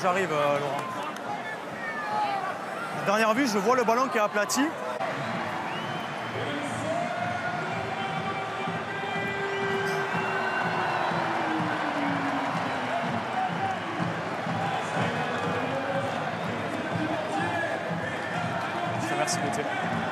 J'arrive, euh, Laurent. Dernière vue, je vois le ballon qui est aplati. Merci te remercie, Gauthier.